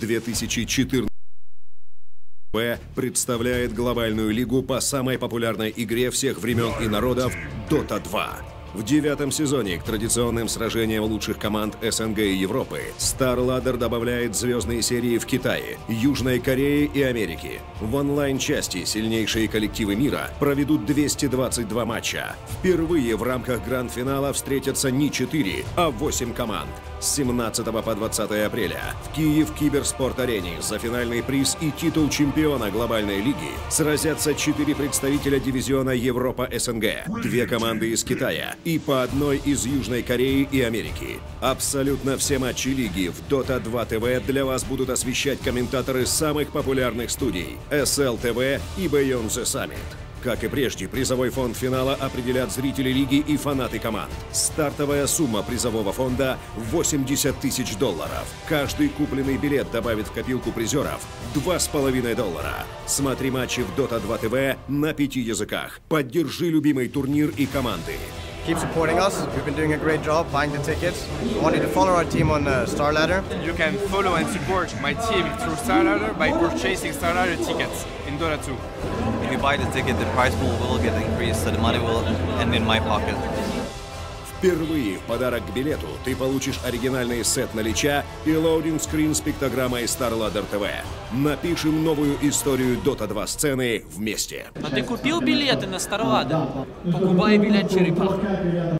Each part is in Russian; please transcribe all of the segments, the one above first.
2014 представляет глобальную лигу по самой популярной игре всех времен и народов Dota 2. В девятом сезоне к традиционным сражениям лучших команд СНГ и Европы StarLadder добавляет звездные серии в Китае, Южной Корее и Америке. В онлайн-части сильнейшие коллективы мира проведут 222 матча. Впервые в рамках гранд-финала встретятся не 4, а 8 команд. С 17 по 20 апреля в Киев Киберспорт-арене за финальный приз и титул чемпиона глобальной лиги сразятся четыре представителя дивизиона Европа-СНГ, две команды из Китая и по одной из Южной Кореи и Америки. Абсолютно все матчи лиги в Dota 2 TV для вас будут освещать комментаторы самых популярных студий SL TV и Beyond the Summit. Как и прежде, призовой фонд финала определят зрители лиги и фанаты команд. Стартовая сумма призового фонда – 80 тысяч долларов. Каждый купленный билет добавит в копилку призеров 2,5 доллара. Смотри матчи в Dota 2 TV на пяти языках. Поддержи любимый турнир и команды. keep supporting us. We've been doing a great job buying the tickets. We want you to follow our team on uh, StarLadder. You can follow and support my team through StarLadder by purchasing StarLadder tickets Dota 2. If you buy the ticket, the price pool will get increased, so the money will end in my pocket. Впервые в подарок к билету ты получишь оригинальный сет на Лича и лоудинг-скрин с пиктограммой StarLadder TV. Напишем новую историю Dota 2 сцены вместе. А ты купил билеты на Старлада? Покупай билет черепаха.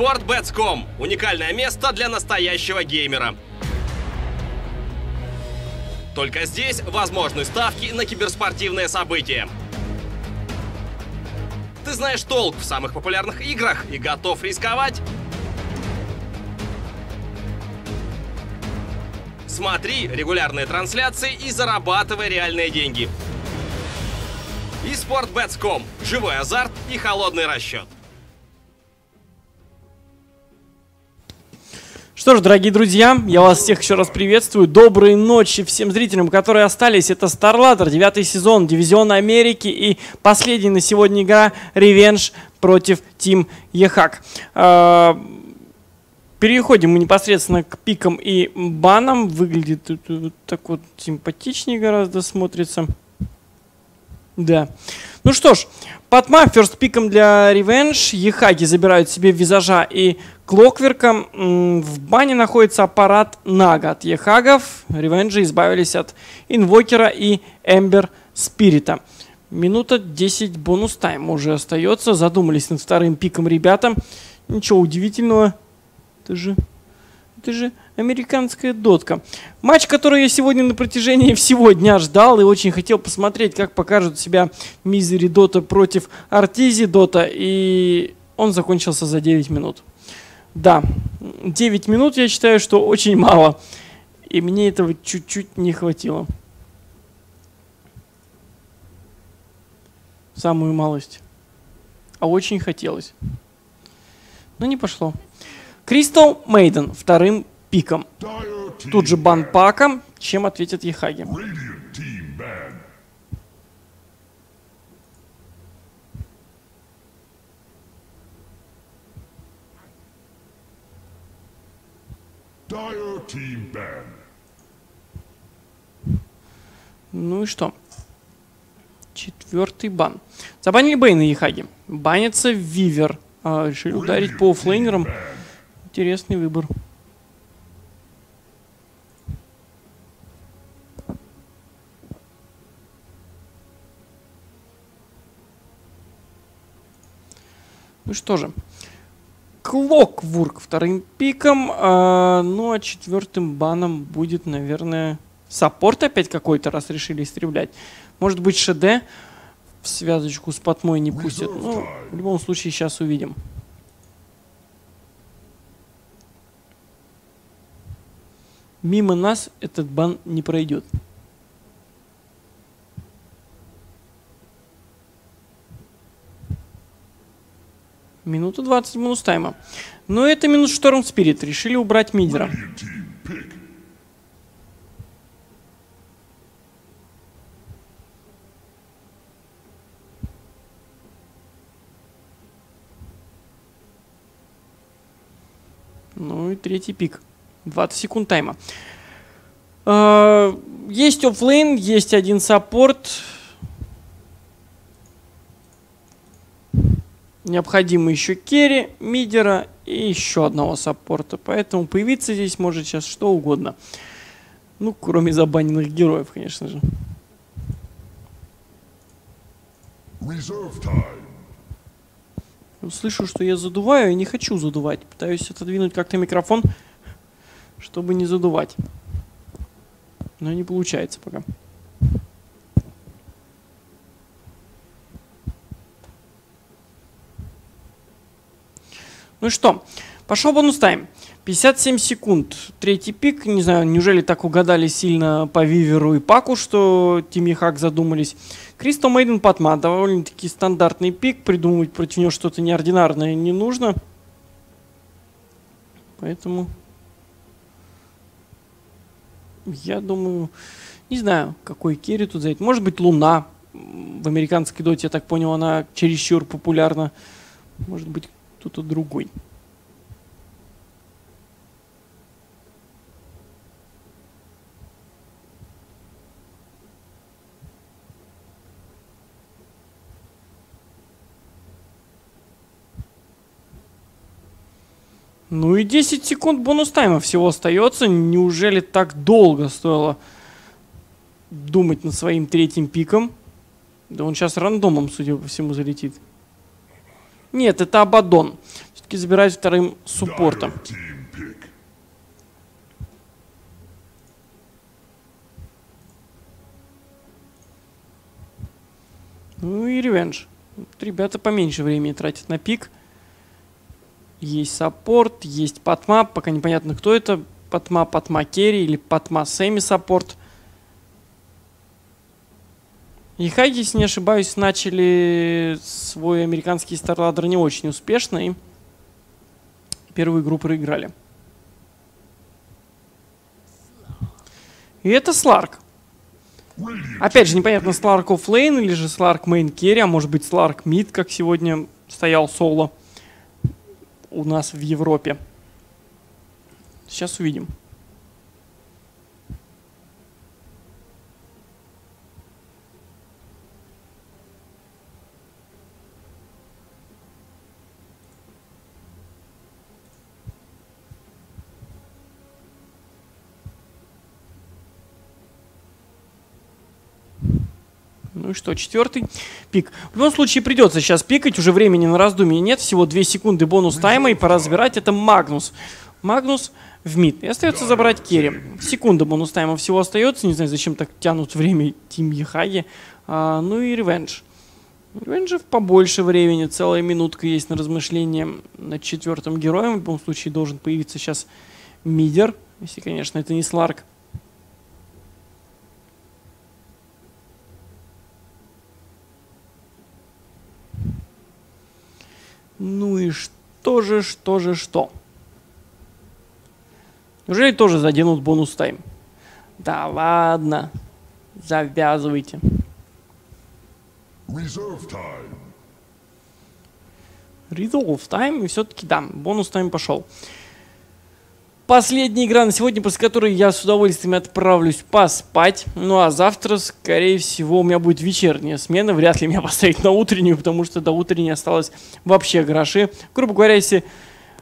Спортбетском – уникальное место для настоящего геймера. Только здесь возможны ставки на киберспортивные события. Ты знаешь толк в самых популярных играх и готов рисковать? Смотри регулярные трансляции и зарабатывай реальные деньги. И Спортбетском – живой азарт и холодный расчет. Что ж, дорогие друзья, я вас всех еще раз приветствую. Доброй ночи всем зрителям, которые остались. Это StarLadder, девятый сезон, Дивизион Америки и последняя на сегодня игра Ревенж против Team Ехак. А, переходим мы непосредственно к пикам и банам. Выглядит вот так вот симпатичнее гораздо смотрится. Да. Ну что ж, Патма ферст пиком для Revenge. Ехаги забирают себе визажа и Клокверка. В бане находится аппарат Нага от Ехагов. Ревенджи избавились от Инвокера и Эмбер Спирита. Минута 10 бонус тайм уже остается. Задумались над вторым пиком ребята. Ничего удивительного. Это же... Это же американская дотка. Матч, который я сегодня на протяжении всего дня ждал и очень хотел посмотреть, как покажут себя Мизери Дота против Артизи Дота. И он закончился за 9 минут. Да, 9 минут я считаю, что очень мало. И мне этого чуть-чуть не хватило. Самую малость. А очень хотелось. Но не пошло. Кристал Мейден вторым пиком. Тут же бан паком. Чем ответят Ехаги? Ну и что? Четвертый бан. Забанили Бейна и Хаги. Банится Вивер. А, решили ударить по флейнерам. Интересный выбор. Ну что же. Клоквурк вторым пиком. А, ну а четвертым баном будет, наверное, саппорт опять какой-то, раз решили истреблять. Может быть, ШД в связочку с Патмой не пустят. Ну, в любом случае, сейчас увидим. Мимо нас этот бан не пройдет. Минута 20 минус тайма. Но это минус Шторм Спирит. Решили убрать мидера. Ну и третий пик. 20 секунд тайма. А, есть оффлейн, есть один саппорт. Необходимо еще керри, мидера и еще одного саппорта. Поэтому появиться здесь может сейчас что угодно. Ну, кроме забаненных героев, конечно же. Ну, слышу, что я задуваю и не хочу задувать. Пытаюсь отодвинуть как-то микрофон, чтобы не задувать. Но не получается пока. Ну что? Пошел бонус тайм. 57 секунд. Третий пик. Не знаю, неужели так угадали сильно по Виверу и Паку, что Тимми Хак задумались. Кристо Мейден Патма. Довольно-таки стандартный пик. Придумывать против него что-то неординарное не нужно. Поэтому... Я думаю... Не знаю, какой керри тут взять. Может быть, Луна. В американской доте, я так понял, она чересчур популярна. Может быть, кто-то другой. Ну и 10 секунд бонус тайма всего остается. Неужели так долго стоило думать над своим третьим пиком? Да он сейчас рандомом, судя по всему, залетит. Нет, это Абадон. Все-таки забирает вторым суппортом. Ну и ревенж. Ребята поменьше времени тратят на пик. Есть саппорт, есть патма. Пока непонятно, кто это. Патма, патма керри или патма semi саппорт. И eHug'и, если не ошибаюсь, начали свой американский StarLadder не очень успешно и первую игру проиграли. И это Сларк. Опять же, непонятно, Сларк оффлейн или же Сларк main керри, а может быть Сларк мид, как сегодня стоял соло у нас в Европе. Сейчас увидим. Ну и что, четвертый пик. В любом случае придется сейчас пикать, уже времени на раздумье нет, всего 2 секунды бонус тайма и пора забирать. Это Магнус. Магнус в мид. И остается забрать керри. Секунда бонус тайма всего остается. Не знаю, зачем так тянут время Team eHug'и. А, ну и Revenge. Revenge'ев побольше времени. Целая минутка есть на размышление над четвертым героем. В любом случае должен появиться сейчас мидер. Если, конечно, это не Сларк. Ну и что же, что же, что? Неужели тоже заденут бонус тайм? Да ладно. Завязывайте. Reserve time. Resolve time. И все-таки да, бонус тайм пошел. Последняя игра на сегодня, после которой я с удовольствием отправлюсь поспать. Ну а завтра, скорее всего, у меня будет вечерняя смена. Вряд ли меня поставить на утреннюю, потому что до утренней осталось вообще гроши. Грубо говоря, если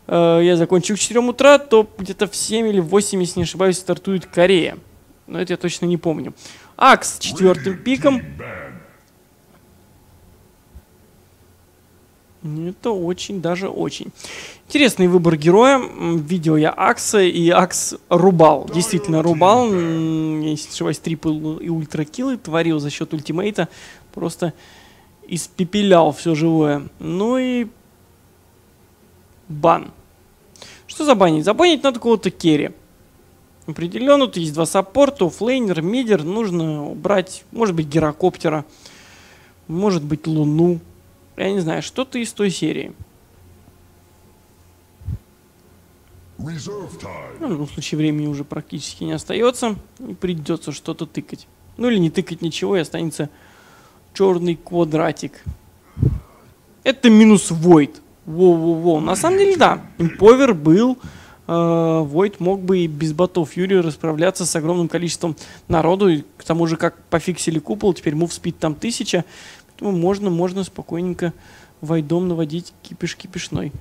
э, я закончу к 4 утра, то где-то в 7 или в 8, если не ошибаюсь, стартует Корея. Но это я точно не помню. Акс с четвертым пиком. Это очень, даже очень. Интересный выбор героя. Видел я Акса, и Акс рубал. Действительно рубал. Если ошибаюсь, трипл и ультракиллы творил за счет ультимейта. Просто испепелял все живое. Ну и бан. Что забанить? Забанить надо кого-то керри. определенно. Тут есть два саппорта, оффлейнер, мидер. Нужно убрать, может быть, гирокоптера, может быть, луну. Я не знаю, что-то из той серии. Ну, в любом случае, времени уже практически не остается. И придется что-то тыкать. Ну или не тыкать ничего, и останется черный квадратик. Это минус Void. Воу-воу-воу. На самом деле, да. Имповер был. Э, мог бы и без ботов Юрия расправляться с огромным количеством народу. И к тому же, как пофиксили купол, теперь move speed там 1000. Поэтому можно, можно спокойненько войдом наводить кипиш кипишной.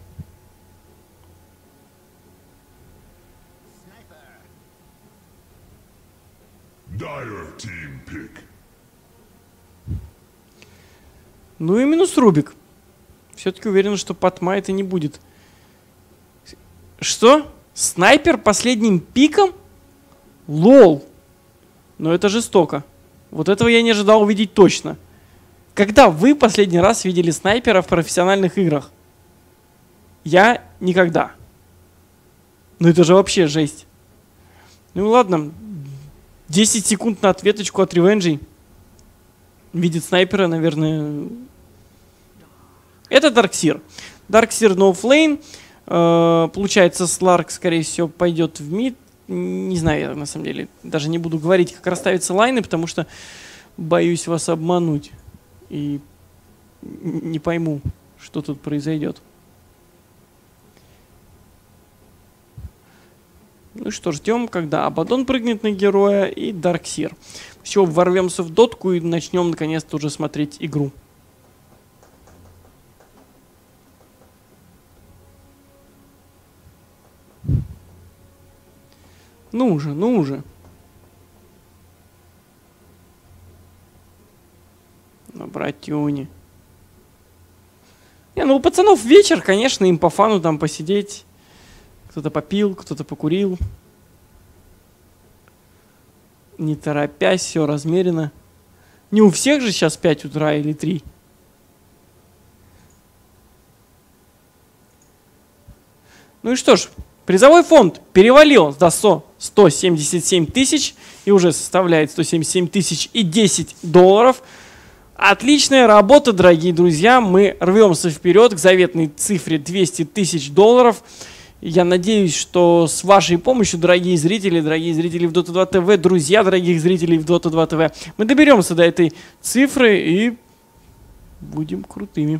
Ну и минус Рубик. Все-таки уверен, что Патма это не будет. Что? Снайпер последним пиком? Лол. Но это жестоко. Вот этого я не ожидал увидеть точно. Когда вы последний раз видели снайпера в профессиональных играх? Я никогда. Ну это же вообще жесть. Ну ладно. 10 секунд на ответочку от ревенджей. Видит снайпера, наверное. Это Дарксир. Дарксир на оффлейн. Э, получается, Сларк, скорее всего, пойдет в мид. Не знаю, на самом деле. Даже не буду говорить, как расставятся лайны, потому что боюсь вас обмануть и не пойму, что тут произойдет. Ну что, ждем, когда Абадон прыгнет на героя и Дарксир. Все, ворвемся в дотку и начнем наконец-то уже смотреть игру. Ну уже, ну уже. Набрать тюни. Не, ну у пацанов вечер, конечно, им по фану там посидеть. Кто-то попил, кто-то покурил. Не торопясь, все размеренно. Не у всех же сейчас 5 утра или 3. Ну и что ж, призовой фонд перевалил до 100, 177 тысяч и уже составляет 177 тысяч и 10 долларов – Отличная работа, дорогие друзья. Мы рвемся вперед к заветной цифре 200 тысяч долларов. Я надеюсь, что с вашей помощью, дорогие зрители, дорогие зрители в Dota 2 TV, друзья дорогих зрителей в Dota 2 TV, мы доберемся до этой цифры и будем крутыми.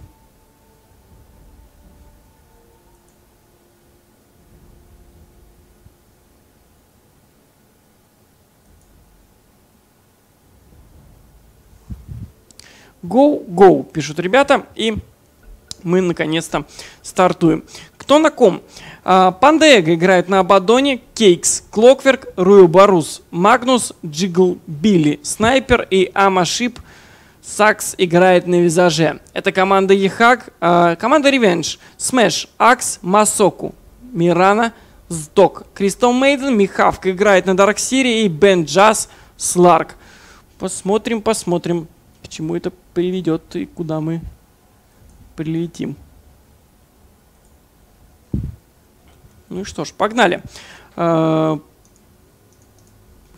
Go, go, пишут ребята, и мы наконец-то стартуем. Кто на ком? Панда Эго играет на Абадоне, Кейкс, Клокверк, Рую Барус, Магнус, Джигл Билли, Снайпер и Амашип Сакс играет на визаже. Это команда Ехак, команда Ревенж, Смэш, Акс, Масоку, Мирана, Сдок, Кристал Мейден, Михавка играет на Дарксире и Бен Джаз, Сларк. Посмотрим, посмотрим, к чему это приведет и куда мы прилетим. Ну что ж, погнали. А,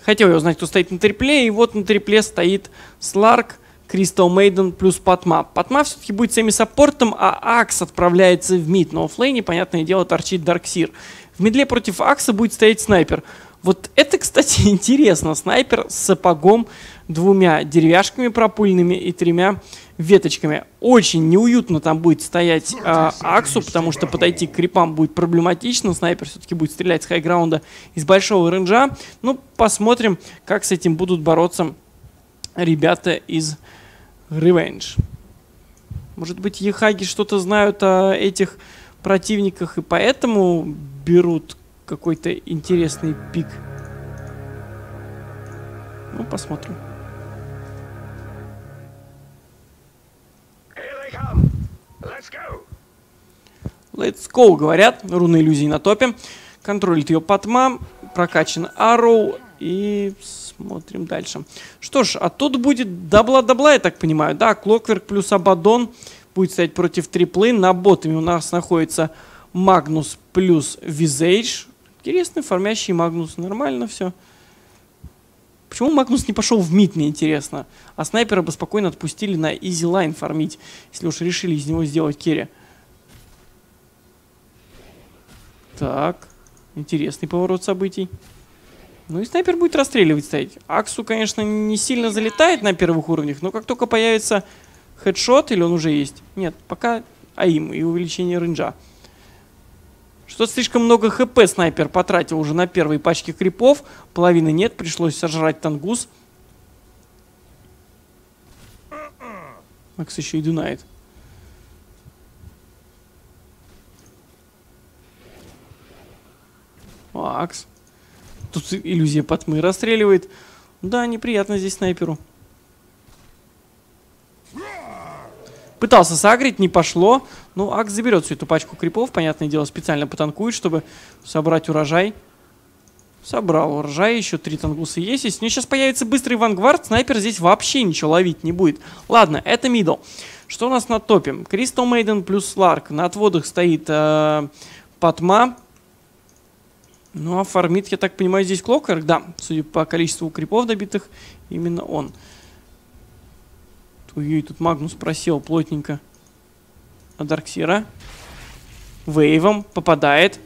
хотел я узнать, кто стоит на трипле, и вот на трипле стоит Сларк, Кристал Мейден плюс Патма. Патма все-таки будет semi-саппортом, а Акс отправляется в мид. На оффлейне, понятное дело, торчит Дарксир. В мидле против Акса будет стоять снайпер. Вот это, кстати, интересно. Снайпер с сапогом, двумя деревяшками пропульными и тремя веточками. Очень неуютно там будет стоять э, Аксу, потому что подойти к крипам будет проблематично. Снайпер все-таки будет стрелять с хайграунда из большого рейнджа. Ну, посмотрим, как с этим будут бороться ребята из Revenge. Может быть, Ехаги что-то знают о этих противниках и поэтому берут какой-то интересный пик. Ну, посмотрим. Let's go, говорят. Руны иллюзии на топе. Контролит ее Патма. Прокачан Arrow. И смотрим дальше. Что ж, а тут будет дабла-дабла, я так понимаю. Да, Клокверк плюс Абадон будет стоять против триплы. На боттоме у нас находится Магнус плюс Визейдж. Интересный фармящий Магнус. Нормально все. Почему Магнус не пошел в мид, мне интересно. А снайпера бы спокойно отпустили на easy лайн фармить, если уж решили из него сделать керри. Так, интересный поворот событий. Ну и снайпер будет расстреливать стоять. Аксу, конечно, не сильно залетает на первых уровнях, но как только появится хедшот, или он уже есть? Нет, пока АИМ и увеличение рейнджа. Что-то слишком много хп снайпер потратил уже на первые пачки крипов. Половины нет, пришлось сожрать тангус. Макс еще и дунает. Макс. Тут иллюзия потмы расстреливает. Да, неприятно здесь снайперу. Пытался сагрить, не пошло. Ну, Акс заберет всю эту пачку крипов, понятное дело, специально потанкует, чтобы собрать урожай. Собрал урожай, еще три тангуса есть. Если у него сейчас появится быстрый вангвард, снайпер здесь вообще ничего ловить не будет. Ладно, это мидл. Что у нас на топе? Кристал Мейден плюс Сларк. На отводах стоит э, Патма. Ну, а фармит, я так понимаю, здесь Клокер. Да, судя по количеству крипов добитых, именно он. Ой, тут Магнус просел плотненько. А Дарксира. Вейвом попадает.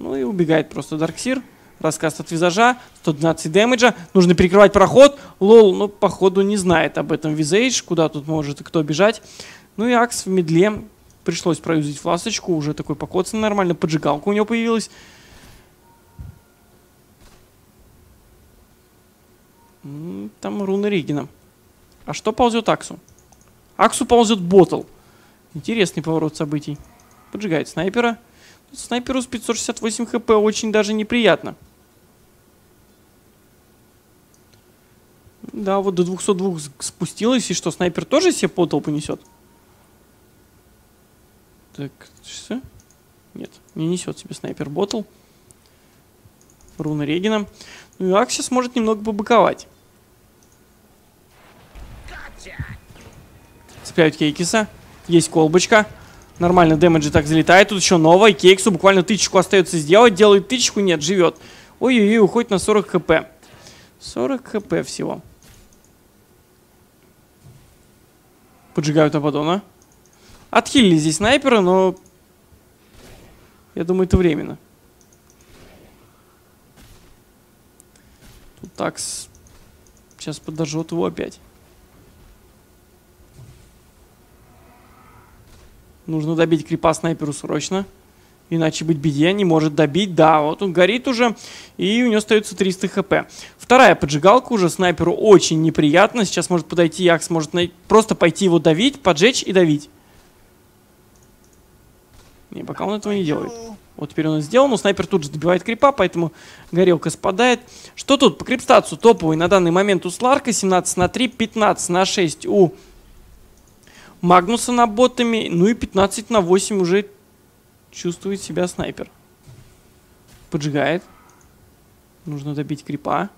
Ну и убегает просто Dark Seer. Раскаст от визажа. 112 дэмэджа. Нужно перекрывать проход. LOL, ну, походу, не знает об этом визейдж. Куда тут может и кто бежать. Ну и Axe в мидле. Пришлось проюзать фласочку. Уже такой покоцанный нормально. Поджигалка у него появилась. Там руна Ригина. А что ползет Аксу? Аксу ползет ботл. Интересный поворот событий. Поджигает снайпера. Снайперу с 568 хп очень даже неприятно. Да, вот до 202 спустилась. И что, снайпер тоже себе потол понесет? Так, что? Нет, не несет себе снайпер ботл. Руна Регина. Ну и Акси сможет немного побыковать. Цепляют Кейкиса. Есть колбочка. Нормально дэмэджи так залетает. Тут еще новая. Кейксу буквально тычку остается сделать. Делает тычку. Нет, живет. Ой-ой-ой, уходит на 40 хп. 40 хп всего. Поджигают Абадона. Отхилили здесь снайпера, но... Я думаю, это временно. Тут такс сейчас подожжет его опять. Нужно добить крипа снайперу срочно. Иначе быть беде, не может добить. Да, вот он горит уже, и у него остается 300 хп. Вторая поджигалка уже снайперу очень неприятно. Сейчас может подойти Якс, может на... просто пойти его давить, поджечь и давить. Не, пока он этого не делает. Вот теперь он это сделал, но снайпер тут же добивает крипа, поэтому горелка спадает. Что тут по крипстатсу топовый на данный момент у Сларка? 17 на 3, 15 на 6 у Магнуса на ботами. Ну и 15 на 8 уже чувствует себя снайпер. Поджигает. Нужно добить крипа.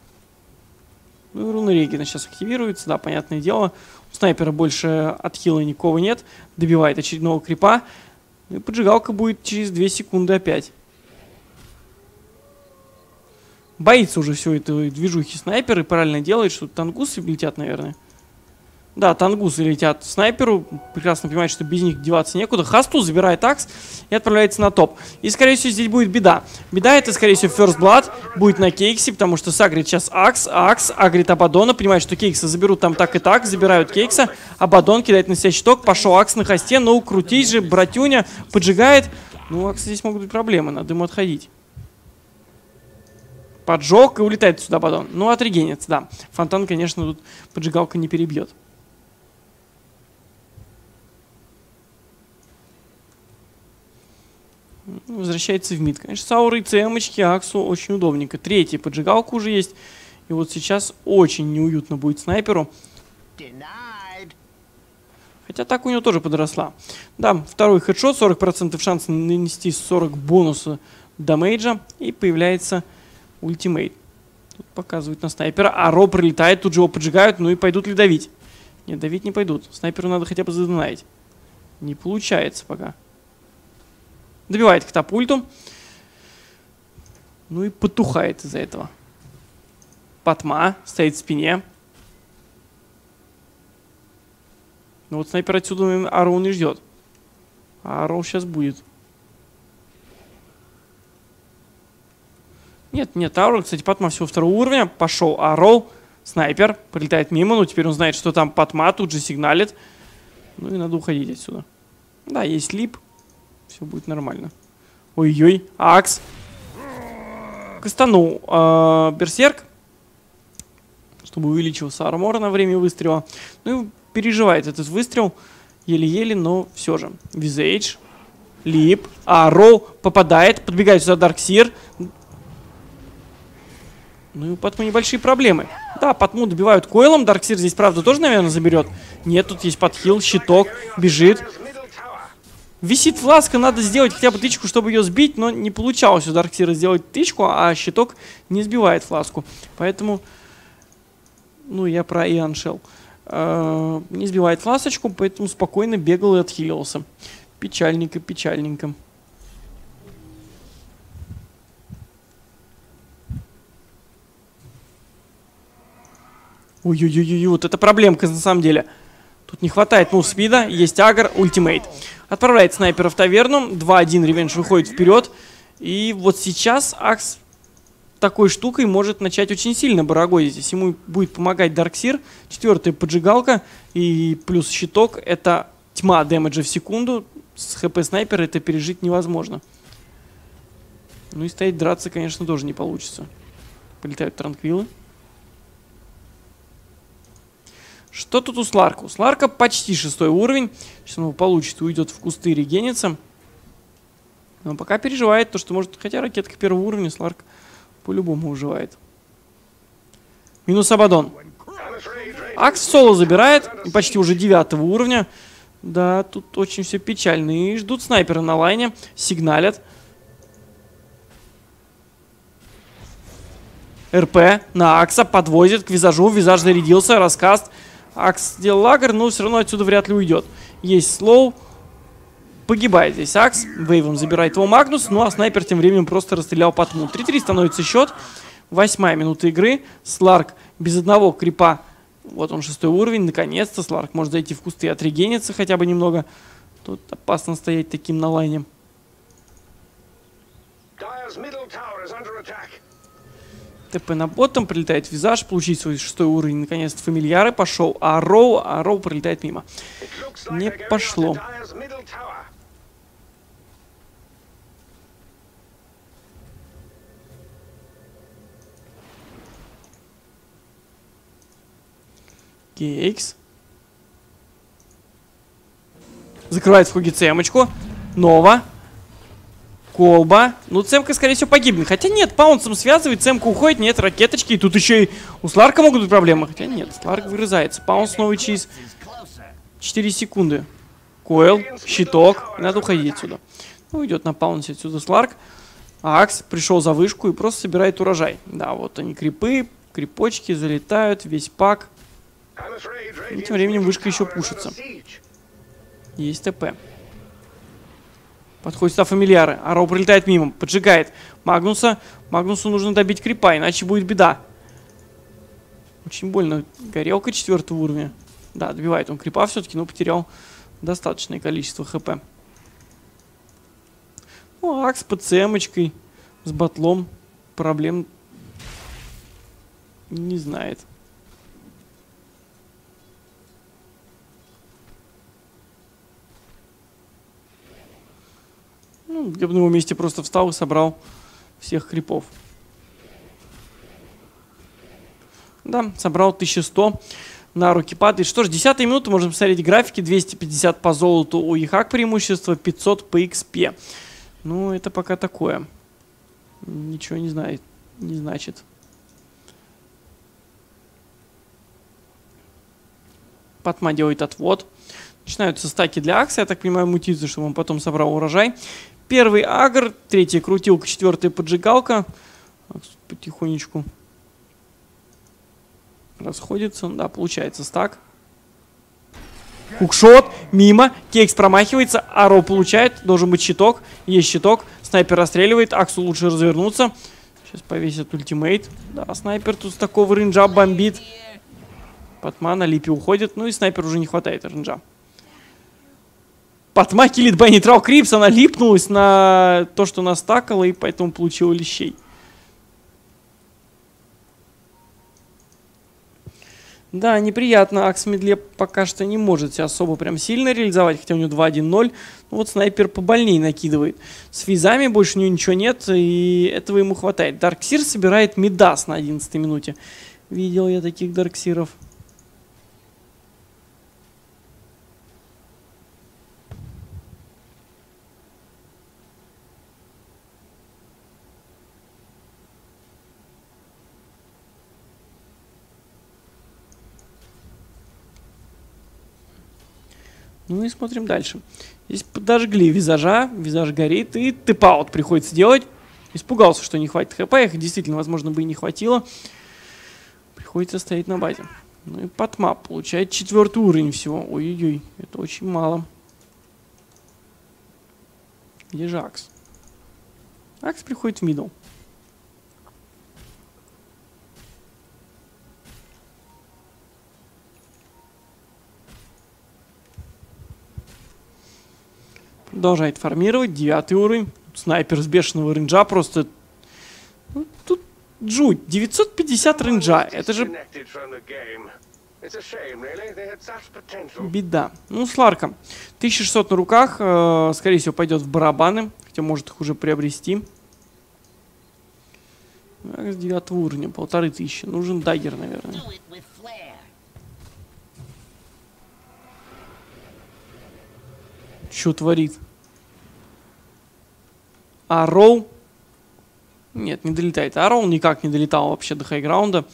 Ну и руна Регина сейчас активируется, да, понятное дело. У снайпера больше отхила никого нет. Добивает очередного крипа. Ну и поджигалка будет через 2 секунды опять. Боится уже все это движухи снайпер и правильно делает, что тангусы летят, наверное. Да, тангусы летят снайперу. Прекрасно понимает, что без них деваться некуда. Хасту забирает акс и отправляется на топ. И, скорее всего, здесь будет беда. Беда это, скорее всего, First Blood будет на Кейксе, потому что сагрит сейчас Акс. Акс агрит Абадона. Понимает, что Кейкса заберут там так и так. Забирают Кейкса. Абадон кидает на себя щиток. Пошел Акс на хосте. Ну, крутись же, братюня. Поджигает. Ну, у Акса здесь могут быть проблемы. Надо ему отходить. Поджег и улетает сюда Абадон. Ну, отрегенится, да. Фонтан, конечно, тут поджигалка не перебьет. Возвращается в мид. Конечно, Сауры и ЦМочки Аксу очень удобненько. Третья поджигалка уже есть. И вот сейчас очень неуютно будет снайперу. Хотя так у него тоже подросла. Да, второй хедшот, 40% шанс нанести 40 бонуса дамейджа. И появляется ультимейт. Тут показывают на снайпера. А Ро прилетает, тут же его поджигают. Ну и пойдут ли давить? Нет, давить не пойдут. Снайперу надо хотя бы задонать. Не получается пока. Добивает катапульту. Ну и потухает из-за этого. Патма стоит в спине. Ну вот снайпер отсюда Ароу не ждет. А Ароу сейчас будет. Нет, нет, Ароу, кстати, Патма всего второго уровня. Пошел Ароу. Снайпер. Прилетает мимо. Ну, теперь он знает, что там Патма. Тут же сигналит. Ну и надо уходить отсюда. Да, есть лип. Все будет нормально. Ой-ой, Axe. Кастанул э, Berserk. Чтобы увеличился армор на время выстрела. Ну и переживает этот выстрел. Еле-еле, но все же. Visage. Leap. Arrow попадает. Подбегает сюда Dark Seer. Ну и у Патму небольшие проблемы. Да, Патму добивают койлом. Dark Seer здесь, правда, тоже, наверное, заберет. Нет, тут есть подхил, щиток, бежит. Висит фласка, надо сделать хотя бы тычку, чтобы ее сбить, но не получалось у Дарксира сделать тычку, а щиток не сбивает фласку. Поэтому, ну, я про Иоанн Шелл. Э, не сбивает фласочку, поэтому спокойно бегал и отхилился. Печальненько, печальненько. Ой-ой-ой, вот это проблемка на самом деле. Тут не хватает ну спида, есть агр, ультимейт. Отправляет снайпера в таверну, 2-1 ревенж выходит вперед. И вот сейчас Акс такой штукой может начать очень сильно барагозить. Если ему будет помогать Дарксир, четвертая поджигалка и плюс щиток, это тьма дэмэджа в секунду. С хп снайпера это пережить невозможно. Ну и стоять драться, конечно, тоже не получится. Полетают транквилы. Что тут у Сларка? У Сларка почти шестой уровень. Сейчас он его получит, уйдет в кусты, регенится. Но пока переживает то, что может... Хотя ракетка первого уровня Сларк по-любому выживает. Минус Абадон. Акс соло забирает. Почти уже девятого уровня. Да, тут очень все печально. И ждут снайпера на лайне. Сигналят. RP на Акса подвозит к визажу. Визаж зарядился. Раскаст. Axe сделал агр, но все равно отсюда вряд ли уйдет. Есть slow. Погибает здесь Axe. Вейвом забирает его Магнус. Ну а снайпер тем временем просто расстрелял Патму. 3-3 становится счет. Восьмая минута игры. Сларк без одного крипа. Вот он шестой уровень. Наконец-то Сларк может зайти в кусты и отрегениться хотя бы немного. Тут опасно стоять таким на лайне. ТП на ботом, прилетает визаж, получить свой шестой уровень, наконец-то фамильяры, пошел а Роу, а Роу прилетает мимо. Не пошло. Кейкс. Закрывает в хуге цемочку. Нова. Колба. Ну, Цемка, скорее всего, погибнет. Хотя нет, Паунсом связывает, Цемка уходит, нет, ракеточки. И тут еще и у Сларка могут быть проблемы. Хотя нет, Сларк вырезается. Паунс новый чиз. 4 секунды. Койл, щиток. Надо уходить отсюда. Ну, идет на Паунсе отсюда Сларк. Акс пришел за вышку и просто собирает урожай. Да, вот они крипы, крипочки залетают, весь пак. И тем временем вышка еще пушится. Есть ТП. Подходит сюда фамильяры. Ароу прилетает мимо, поджигает Магнуса. Магнусу нужно добить крипа, иначе будет беда. Очень больно. Горелка четвертого уровня. Да, добивает он крипа все-таки, но потерял достаточное количество хп. Ну, Акс под цемочкой, с батлом. Проблем не знает. Ну, я бы на его месте просто встал и собрал всех крипов. Да, собрал 1100 на руки падает. Что ж, 10 минута, можем посмотреть графики. 250 по золоту у Ихак преимущество, 500 по XP. Ну, это пока такое. Ничего не знает, не значит. Патма делает отвод. Начинаются стаки для акции, я так понимаю, мутиться, чтобы он потом собрал урожай. Первый агр, третья крутилка, четвертая поджигалка. Потихонечку расходится. Да, получается стак. Хукшот, мимо, Кейкс промахивается, Аро получает, должен быть щиток, есть щиток, снайпер расстреливает, Аксу лучше развернуться. Сейчас повесит ультимейт. Да, снайпер тут с такого рейнджа бомбит. Патма на липе уходит. Ну и снайпер уже не хватает рейнджа. By neutral creeps. Она липнулась на то, что настакала, и поэтому получила лещей. Да, неприятно. Axe в мидле пока что не может себя особо прям сильно реализовать, хотя у него 2-1-0. Ну вот снайпер побольнее накидывает. С визами больше у него ничего нет, и этого ему хватает. Dark Seer собирает Мидас на 11 минуте. Видел я таких Дарксиров. Ну и смотрим дальше. Здесь подожгли визажа, визаж горит, и тэпаут приходится делать. Испугался, что не хватит хп, их действительно, возможно, бы и не хватило. Приходится стоять на базе. Ну и Патма получает четвертый уровень всего. Ой-ой-ой, это очень мало. Где же Акс? Акс приходит в мидл. Продолжает формировать. Девятый уровень. Снайпер с бешеного рейнджа просто... Ну, тут жуть. 950 рейнджа. Это же беда. Ну, с Ларком. 1600 на руках. Э, скорее всего, пойдет в барабаны. Хотя может их уже приобрести. С девятого уровня. Полторы тысячи. Нужен дагер, наверное. Что творит? А. Нет, не долетает. А никак не долетал вообще до хайграунда.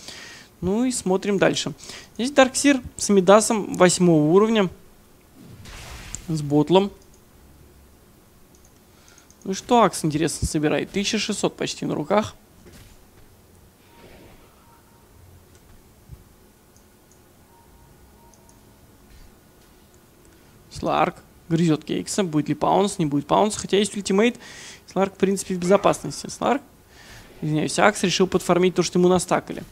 Ну и смотрим дальше. Здесь Дарксир с Мидасом восьмого уровня. С ботлом. Ну и что Акс, интересно, собирает? 1600 почти на руках. Сларк грызет Кейкса. Будет ли паунс, не будет паунс. Хотя есть ультимейт. Сларк, в принципе, в безопасности. Сларк, извиняюсь, Акс решил подформить то, что ему настакали.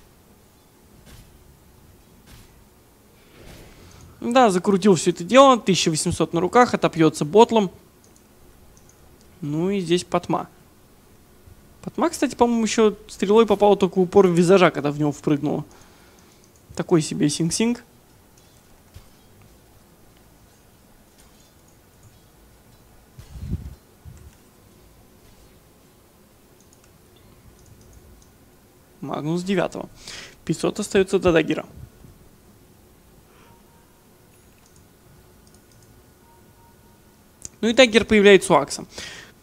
Да, закрутил все это дело. 1800 на руках, отопьется ботлом. Ну и здесь Патма. Патма, кстати, по-моему, еще стрелой попал только упор в визажа, когда в него впрыгнула. Такой себе SingSing. Магнус 9. 500 остается до Дагера. Ну и Дагер появляется у Акса.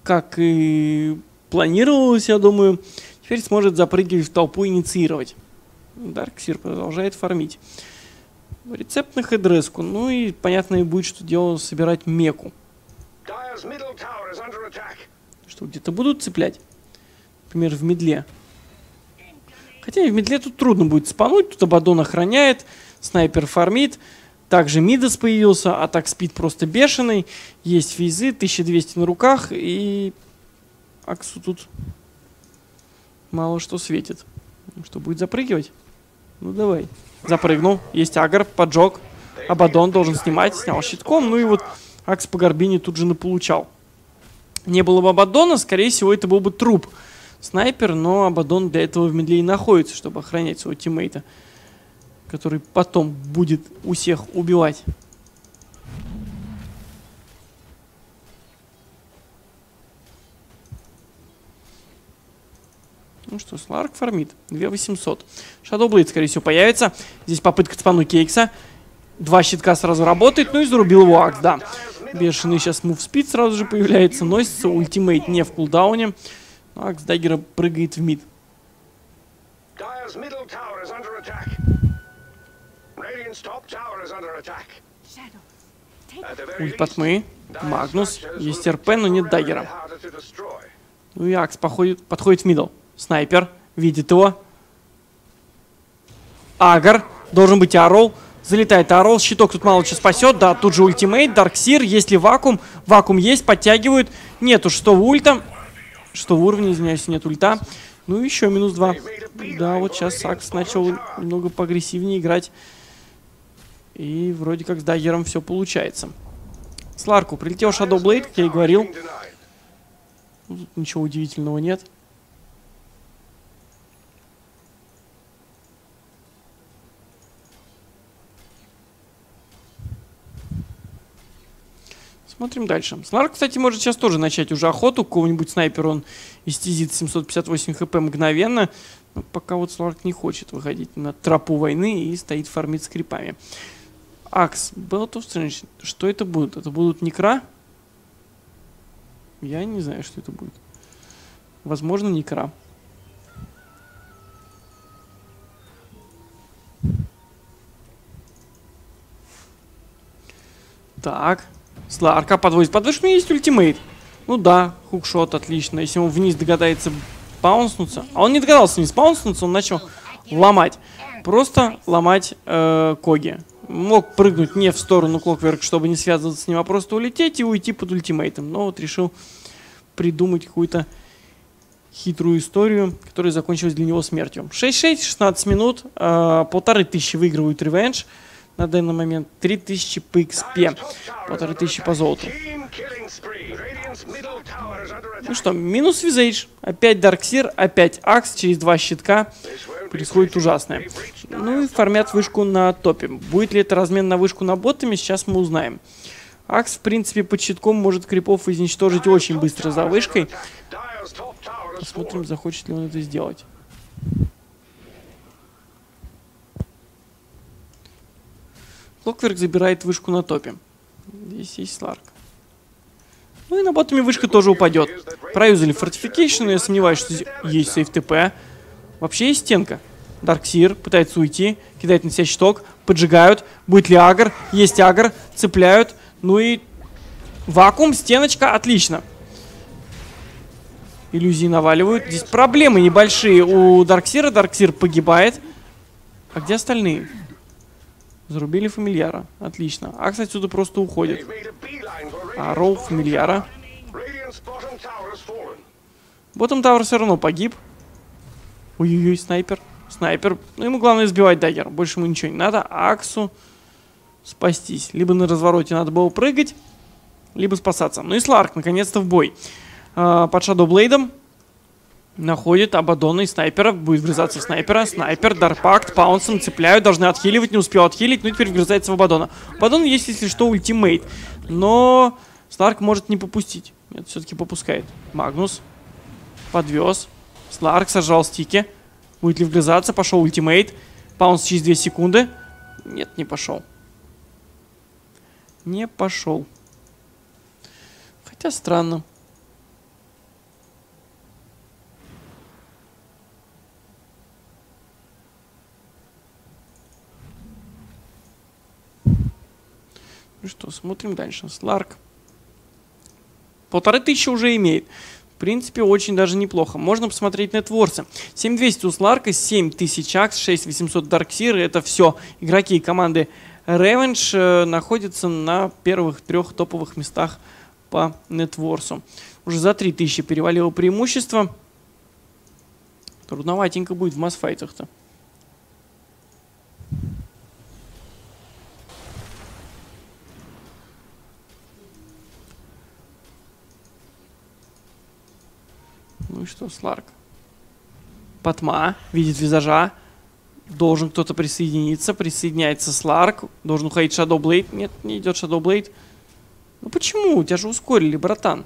Как и планировалось, я думаю, теперь сможет запрыгивать в толпу и инициировать. Дарксир продолжает фармить. Рецепт на хедреску. Ну и понятно и будет, что дело собирать меку. Что, где-то будут цеплять? Например, в медле. Хотя в медле тут трудно будет спануть. Тут Абадон охраняет, снайпер фармит. Также Мидас появился, атак спид просто бешеный. Есть физы, 1200 на руках. И Аксу тут мало что светит. Что, будет запрыгивать? Ну давай. Запрыгнул. Есть агр, поджог. Абадон должен снимать. Снял щитком. Ну и вот Акс по горбине тут же наполучал. Не было бы Абадона, скорее всего, это был бы труп снайпер, но Абадон для этого в медле и находится, чтобы охранять своего тиммейта, который потом будет у всех убивать. Ну что, Сларк фармит. 2800. Shadowblade, скорее всего, появится. Здесь попытка цпану Кейкса. Два щитка сразу работает, ну и зарубил его Акс, да. Бешеный сейчас мув спид сразу же появляется. Носится ультимейт не в кулдауне. Акс Даггера прыгает в мид. Ульт Патмы, Магнус, есть РП, но нет Даггера. Ну и Акс походит, подходит в мидл. Снайпер, видит его. Агар, должен быть Арол. Залетает Арол, щиток тут мало что спасет. Да, тут же ультимейт, Дарксир, есть ли вакуум? Вакуум есть, подтягивают. Нету что в ульта что в уровне, извиняюсь, нет ульта. Ну, еще минус два. Да, вот сейчас Сакс начал немного поагрессивнее играть. И вроде как с Даггером все получается. Сларку прилетел Shadow Blade, как я и говорил. Тут ничего удивительного нет. Смотрим дальше. Сларк, кстати, может сейчас тоже начать уже охоту. Кого-нибудь снайпер он истязит 758 хп мгновенно. Но пока вот Сларк не хочет выходить на тропу войны и стоит фармить скрипами. Акс, Belt of Strange. Что это будет? Это будут некра? Я не знаю, что это будет. Возможно, некра. Так. Сларка подводит. Под вышку есть ультимейт. Ну да, хукшот, отлично. Если он вниз догадается баунснуться. А он не догадался вниз баунснуться, он начал ломать. Просто ломать э, Коги. Мог прыгнуть не в сторону Clockwerk, чтобы не связываться с ним, а просто улететь и уйти под ультимейтом. Но вот решил придумать какую-то хитрую историю, которая закончилась для него смертью. 6-6, 16 минут, э, полторы тысячи выигрывают Revenge на данный момент 3000 по XP, полторы тысячи по золоту. Ну что, минус Визейдж, опять Dark Seer, опять Axe, через два щитка происходит ужасное. Ну и формят вышку на топе. Будет ли это размен на вышку на ботами, сейчас мы узнаем. Акс, в принципе, под щитком может крипов изничтожить очень быстро за вышкой. Посмотрим, захочет ли он это сделать. Клокверк забирает вышку на топе. Здесь есть Сларк. Ну и на ботами вышка тоже упадет. Проюзали fortification, но я сомневаюсь, что есть safe TP. Вообще есть стенка. Dark Seer пытается уйти, кидает на себя щиток, поджигают. Будет ли агр? Есть агр, цепляют. Ну и вакуум, стеночка, отлично. Иллюзии наваливают. Здесь проблемы небольшие у Дарксира. Dark Seer погибает. А где остальные? Зарубили фамильяра. Отлично. Axe отсюда просто уходит. А Роу фамильяра. Ботом Тауэр все равно погиб. Ой-ой-ой, снайпер. Снайпер. Ну, ему главное сбивать дагер. Больше ему ничего не надо. Аксу спастись. Либо на развороте надо было прыгать, либо спасаться. Ну и Сларк, наконец-то в бой. А, под Shadow Блейдом Находит Абадона и снайпера. Будет врезаться в снайпера. Снайпер, Дарпакт, Паунсом цепляют. Должны отхиливать. Не успел отхилить. Ну и теперь вгрызается в Абадона. Абадон есть, если что, ультимейт. Но Сларк может не попустить. Нет, все-таки попускает. Магнус. Подвез. Сларк сожрал стики. Будет ли вгрызаться? Пошел ультимейт. Паунс через 2 секунды. Нет, не пошел. Не пошел. Хотя странно. Что, смотрим дальше. Сларк. Полторы тысячи уже имеет. В принципе, очень даже неплохо. Можно посмотреть нетворсы. 7200 у Сларка, 7000 Акс, 6800 Дарксир. Это все игроки и команды Revenge э, находятся на первых трех топовых местах по нетворсу. Уже за 3000 перевалило преимущество. Трудноватенько будет в массфайтах-то. Ну и что, Сларк? Патма, видит визажа. Должен кто-то присоединиться. Присоединяется Сларк. Должен уходить Blade. Нет, не идет Blade. Ну почему? Тебя же ускорили, братан.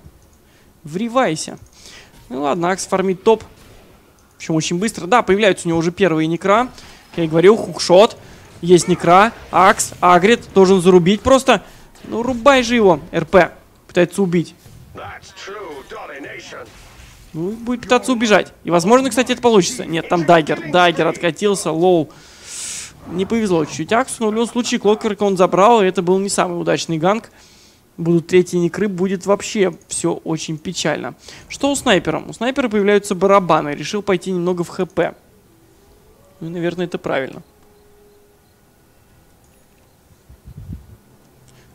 Вривайся. Ну ладно, Акс фармит топ. Причем очень быстро. Да, появляются у него уже первые некра. Я и говорил, хукшот. Есть некра. Акс, агрит. Должен зарубить просто. Ну рубай же его. РП. Пытается убить. Ну, будет пытаться убежать. И, возможно, кстати, это получится. Нет, там дагер. Дагер откатился, low. Не повезло чуть-чуть Аксу, но в любом случае Клокверка он забрал, и это был не самый удачный ганг. Будут третьи некры, будет вообще все очень печально. Что у снайпера? У снайпера появляются барабаны. Решил пойти немного в хп. Ну, наверное, это правильно.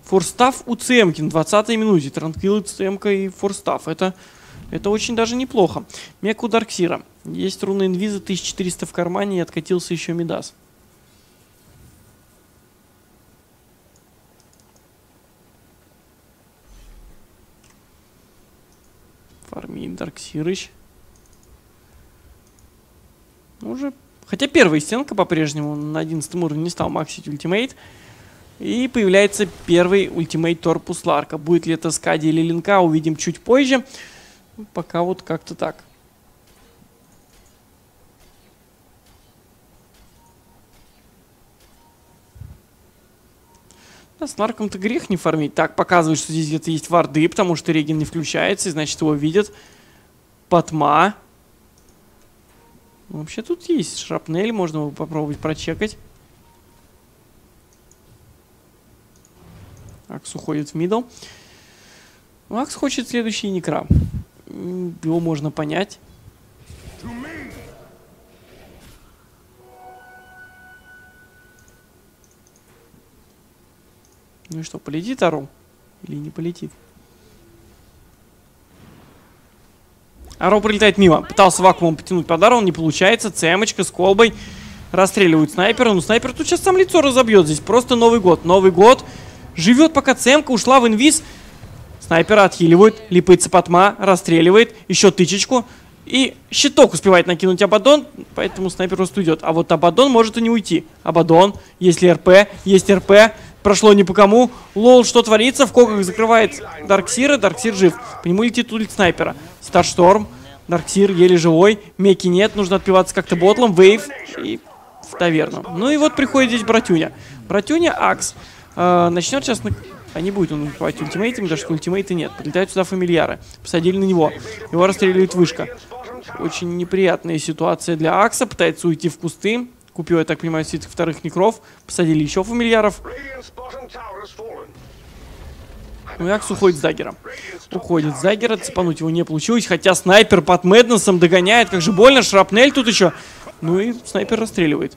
Форстав у Цемкин, 20 минуте. Транквилл, Цемка и Форстав. Это это очень даже неплохо. Меку Дарксира. Есть руна инвиза, 1400 в кармане и откатился еще Мидас. Фармит Дарксирыч. Ну, Уже... Хотя первая стенка по-прежнему на 11 уровне не стал максить ультимейт. И появляется первый ультимейт Торпус Ларка. Будет ли это Скади или Линка, увидим чуть позже. Пока вот как-то так. Да, с Ларком-то грех не фармить. Так, показывает, что здесь где-то есть варды, потому что реген не включается, и значит его видят. Патма. Ну, вообще тут есть шрапнель, можно его попробовать прочекать. Акс уходит в мидл. Ну, Акс хочет следующий некра. Его можно понять. Ну и что, полетит Ару? Или не полетит? Аро прилетает мимо. Пытался вакуумом потянуть под Ару, не получается. Цемочка с колбой. Расстреливают снайпера. Ну, снайпер тут сейчас сам лицо разобьет. Здесь просто Новый год. Новый год. Живет пока Цемка, ушла в инвиз. Снайпера отхиливают. Липается потма, расстреливает. Еще тычечку. И щиток успевает накинуть Абадон, поэтому снайпер просто уйдет. А вот Абадон может и не уйти. Абадон, есть РП, есть РП. Прошло ни по кому. Лол, что творится? В коках закрывает Дарксира. Дарксир жив. По нему летит улик снайпера. Старшторм. Дарксир еле живой. Меки нет. Нужно отпиваться как-то ботлом. Вейв. И в таверну. Ну и вот приходит здесь Братюня. Братюня, Акс. Э, начнет сейчас... А не будет он убивать ультимейтами, даже что ультимейта нет. Прилетают сюда фамильяры. Посадили на него. Его расстреливает вышка. Очень неприятная ситуация для Акса. Пытается уйти в кусты. Купил, я так понимаю, с вторых некров. Посадили еще фамильяров. Ну и Акс уходит с даггером. Уходит с даггера. Цепануть его не получилось. Хотя снайпер под Madness ом догоняет. Как же больно. Шрапнель тут еще. Ну и снайпер расстреливает.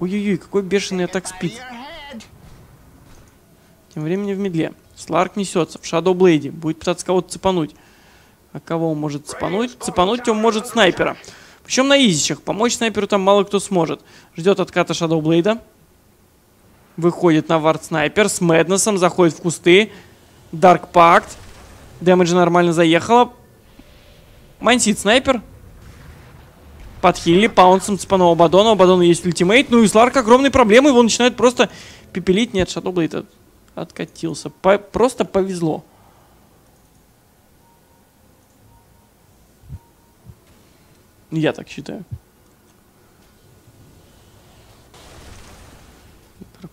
Ой-ой-ой, какой бешеный атак спид. Тем временем в медле. Сларк несется в Shadow Blade. Будет пытаться кого-то цепануть. А кого он может цепануть? Цепануть он может снайпера. Причем на изичах. Помочь снайперу там мало кто сможет. Ждет отката Shadow Blade. Выходит на вард снайпер с Мэднесом. Заходит в кусты. Дарк Пакт. Дэмэджа нормально заехала. Майнсит снайпер. Подхилили паунсом цепанул Абадона. У Абадона есть ультимейт. Ну и Сларк огромные проблемы. Его начинают просто пепелить. Нет, Shadow Blade откатился. По просто повезло. Я так считаю.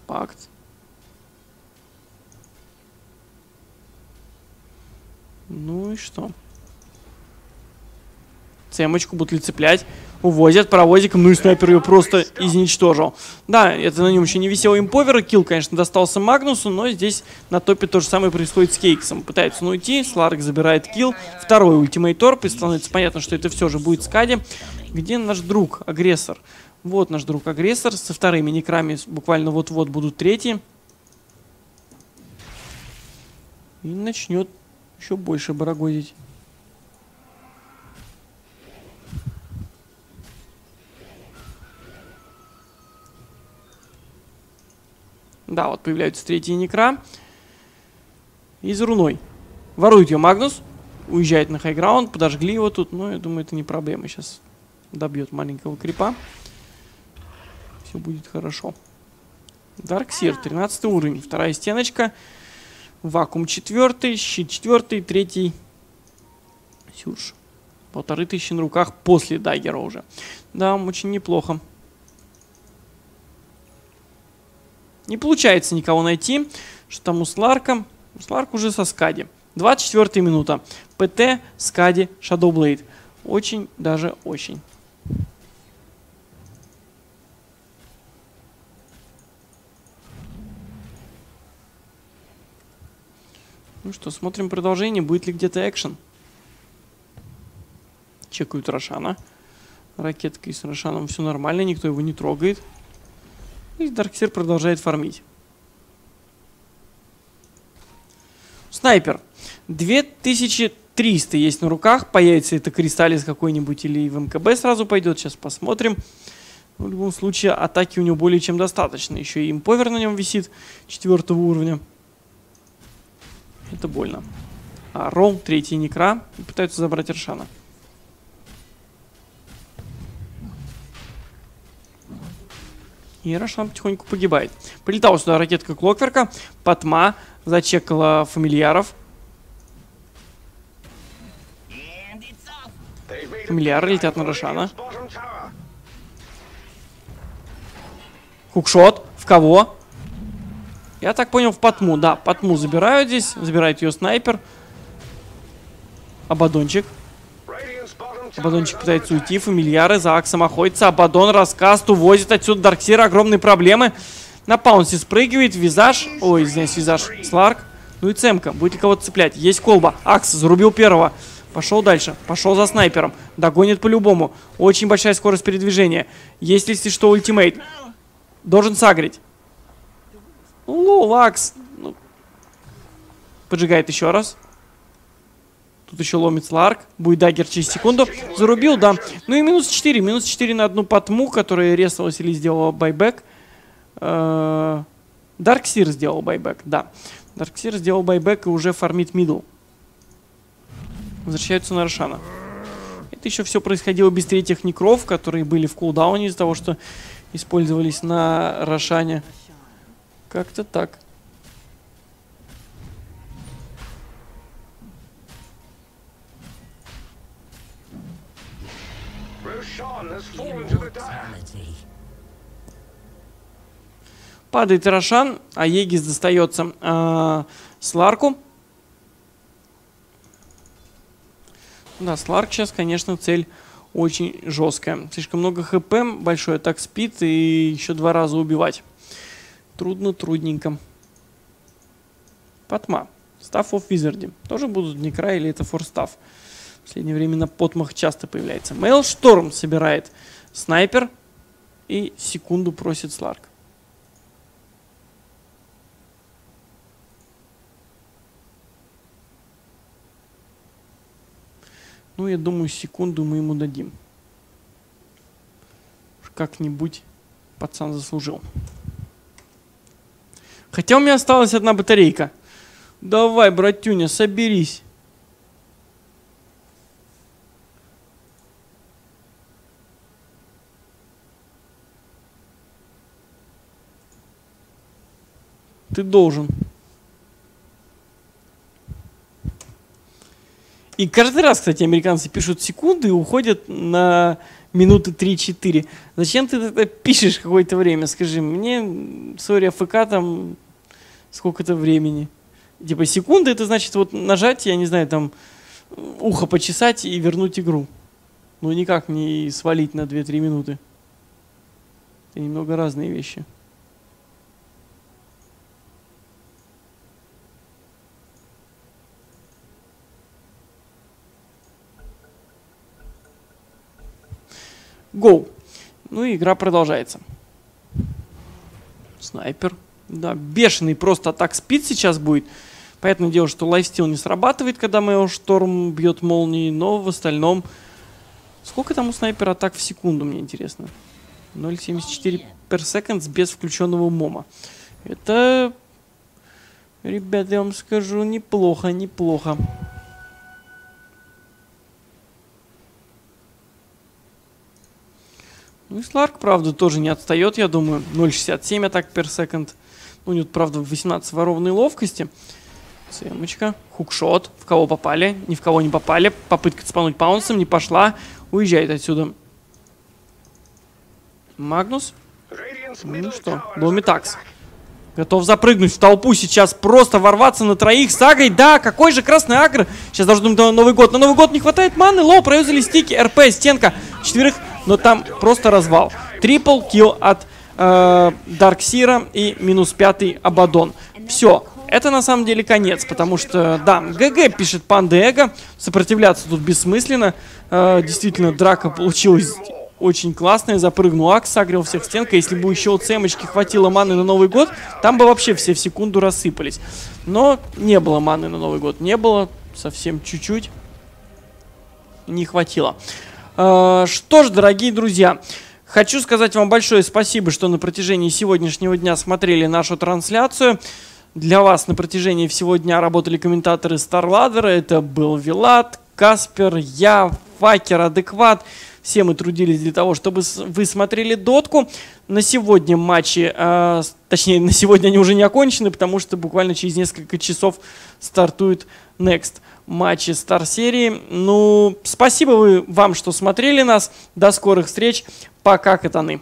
Пакт. Ну и что? Цемочку будут ли цеплять? Увозят паровозиком, ну и снайпер ее просто изничтожил. Да, это на нем еще не веселый имповер. Килл, конечно, достался Магнусу, но здесь на топе то же самое происходит с Кейксом. Пытается он уйти, Сларк забирает килл. Второй ультимейт торп, и становится понятно, что это все же будет Скади. Где наш друг, агрессор? Вот наш друг агрессор. Со вторыми некрами буквально вот-вот будут третьи. И начнет еще больше барагозить. Да, вот появляются третьи некра. И за руной. Ворует ее Магнус. Уезжает на хайграунд. Подожгли его тут. Но я думаю, это не проблема. Сейчас добьет маленького крипа. Все будет хорошо. Дарксир, 13 уровень. Вторая стеночка. Вакуум 4, щит 4, третий Сюрж. Полторы тысячи на руках после даггера уже. Да, очень неплохо. Не получается никого найти. Что там у Сларка? У Сларк уже со Скади. 24 минута. ПТ, Скади, Shadowblade. Очень, даже очень. Ну что, смотрим продолжение. Будет ли где-то экшен? Чекают Рошана. Ракеткой с Рошаном все нормально, никто его не трогает. И Дарксир продолжает фармить. Снайпер. 2000 300 есть на руках. Появится это Кристаллис какой-нибудь или в МКБ сразу пойдет. Сейчас посмотрим. Ну, в любом случае, атаки у него более чем достаточно. Еще и имповер на нем висит четвертого уровня. Это больно. А Ролл, третий Некра. Пытаются забрать Аршана. И Рошан потихоньку погибает. Прилетала сюда ракетка Клокверка. Патма зачекала фамильяров. Фамильяры летят на Рошана. Хукшот. В кого? Я так понял, в Патму. Да, Патму забирают здесь. Забирает ее снайпер. Абадончик. Абадончик пытается уйти. Фамильяры за Аксом охотится. Абадон раскаст увозит отсюда Дарксира. Огромные проблемы. На паунсе спрыгивает. Визаж. Ой, здесь визаж. Сларк. Ну и Цемка. Будет ли кого-то цеплять? Есть колба. Акс зарубил первого. Пошел дальше. Пошел за снайпером. Догонит по-любому. Очень большая скорость передвижения. Есть ли если что ультимейт. Должен сагрить. Ну, Акс. Поджигает еще раз. Тут еще ломит Сларк. Будет дагер через секунду. Зарубил, да. Ну и минус 4. Минус 4 на одну потму, которая резалась или сделала байбек. Дарксир сделал байбек, да. Дарксир сделал байбек и уже фармит мидл. Возвращаются на Рошана. Это еще все происходило без третьих некров, которые были в кулдауне из-за того, что использовались на Рошане. Как-то так. Падает Рошан, а Егис достается э, Сларку. Да, Сларк сейчас, конечно, цель очень жесткая. Слишком много хп, большой атак спид и еще два раза убивать. Трудно, трудненько. Патма. Став оф Визарди. Тоже будут Некра или это форстав? В последнее время на потмах часто появляется. Мейлшторм собирает снайпер. И секунду просит Сларк. Ну, я думаю, секунду мы ему дадим. Как-нибудь пацан заслужил. Хотя у меня осталась одна батарейка. Давай, братюня, соберись. Ты должен. И каждый раз, кстати, американцы пишут секунды и уходят на минуты 3-4. Зачем ты это пишешь какое-то время? Скажи, мне, сори, АФК там сколько-то времени. Типа секунды, это значит вот нажать, я не знаю, там ухо почесать и вернуть игру. Ну никак не свалить на 2-3 минуты. Это немного разные вещи. Гоу. Ну и игра продолжается. Снайпер. Да, бешеный просто атак спид сейчас будет. Понятное дело, что лайфстил не срабатывает, когда Мэйл Шторм бьет молнии, но в остальном... Сколько там у снайпера атак в секунду, мне интересно? 0.74 per seconds без включенного мома. Это, ребята, я вам скажу, неплохо, неплохо. Ну и Сларк, правда, тоже не отстает, я думаю. 0.67 атак per second. Ну, у него, правда, 18 ворованной ловкости. Семочка. Хукшот. В кого попали? Ни в кого не попали. Попытка цепануть паунсом не пошла. Уезжает отсюда. Магнус. Ну что, Ломитакс. Готов запрыгнуть в толпу сейчас, просто ворваться на троих с агрой. Да, какой же красный агр. Сейчас должен на Новый год. На Новый год не хватает маны. Лоу, проюзали стики. РП, стенка. Четверых но там просто развал. Triple kill от э, Дарксира и минус пятый Абадон. Все. Это на самом деле конец, потому что, да, GG пишет Панда Эго, сопротивляться тут бессмысленно. Э, действительно, драка получилась очень классная, запрыгнул Акс, сагрил всех стенка. Если бы еще у Цемочки хватило маны на Новый год, там бы вообще все в секунду рассыпались. Но не было маны на Новый год, не было, совсем чуть-чуть. не хватило. Э, Что ж, дорогие друзья, хочу сказать вам большое спасибо, что на протяжении сегодняшнего дня смотрели нашу трансляцию. Для вас на протяжении всего дня работали комментаторы StarLadder. Это был Вилат, Каспер, я, Факер, Адекват. Все мы трудились для того, чтобы вы смотрели дотку. На сегодня матчи, э, точнее, на сегодня они уже не окончены, потому что буквально через несколько часов стартует Next матчи Стар серии. Ну, спасибо вы, вам, что смотрели нас. До скорых встреч. Пока, катаны.